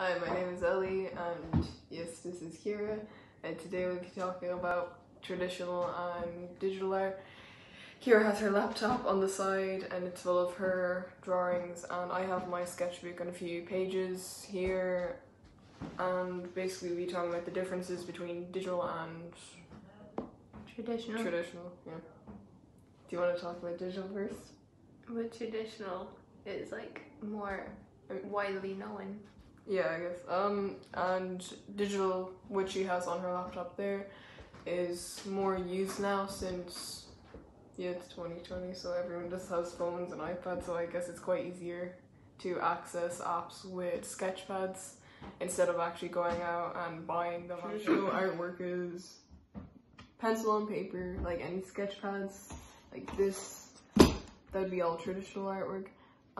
Hi, my name is Ellie, and yes, this is Kira, and today we'll be talking about traditional and digital art. Kira has her laptop on the side, and it's full of her drawings, and I have my sketchbook and a few pages here, and basically we'll be talking about the differences between digital and Traditional. traditional. Yeah. Do you want to talk about digital first? but traditional is like more widely known. Yeah, I guess. Um, and digital, which she has on her laptop there, is more used now since yeah, it's 2020, so everyone just has phones and iPads. So I guess it's quite easier to access apps with sketchpads instead of actually going out and buying them. Traditional artwork is pencil and paper, like any sketchpads, like this. That'd be all traditional artwork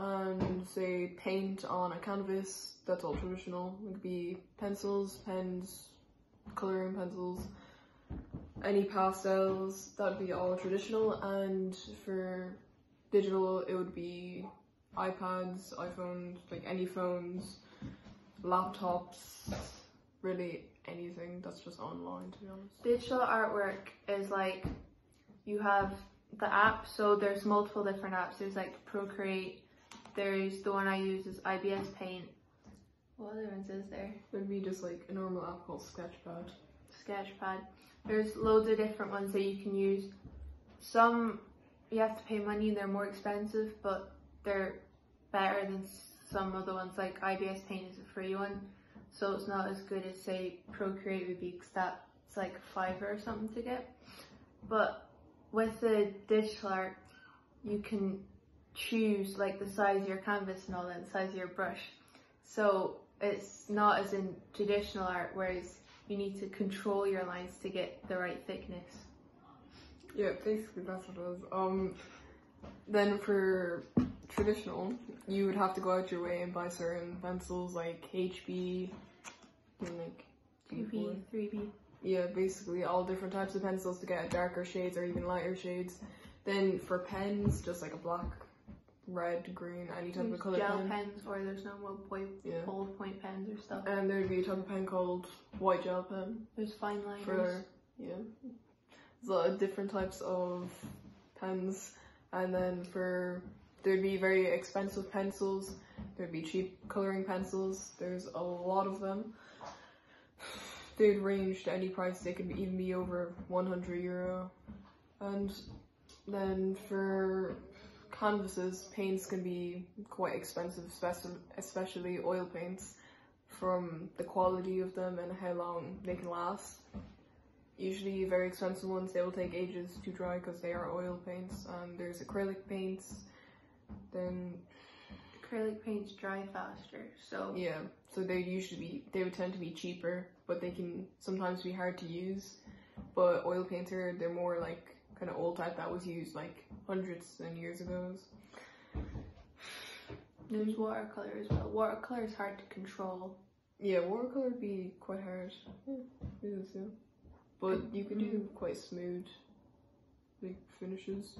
and say paint on a canvas, that's all traditional. It could be pencils, pens, colouring pencils, any pastels, that'd be all traditional. And for digital, it would be iPads, iPhones, like any phones, laptops, really anything that's just online, to be honest. Digital artwork is like you have the app, so there's multiple different apps. There's like Procreate, there's the one I use is ibis Paint. What other ones is there? It'd be just like a normal app called Sketchpad. Sketchpad. There's loads of different ones that you can use. Some you have to pay money and they're more expensive, but they're better than some of the ones like ibis Paint is a free one, so it's not as good as say Procreate would be 'cause that's like five or something to get. But with the digital art, you can choose like the size of your canvas and all that, the size of your brush. So it's not as in traditional art, whereas you need to control your lines to get the right thickness. Yeah, basically that's what it is. Um, then for traditional, you would have to go out your way and buy certain pencils like HB and like 2B, 3B. Yeah, basically all different types of pencils to get darker shades or even lighter shades. Then for pens, just like a black, red, green, any type of color gel pen. pens, or there's no more point, Yeah. bold point pens or stuff. And there'd be a type of pen called white gel pen. There's fine liners. for yeah there's a lot of different types of pens and then for there'd be very expensive pencils there'd be cheap coloring pencils there's a lot of them they'd range to any price they could even be over 100 euro and then for canvases paints can be quite expensive especially especially oil paints from the quality of them and how long they can last. Usually very expensive ones they will take ages to dry because they are oil paints and there's acrylic paints then Acrylic paints dry faster, so. Yeah so they usually be they would tend to be cheaper but they can sometimes be hard to use. But oil paints are they're more like kind of old type that was used like hundreds and years ago there's watercolor as well. Watercolor is hard to control. yeah watercolor would be quite hard yeah, it is, yeah. but you could do mm-hmm. quite smooth like finishes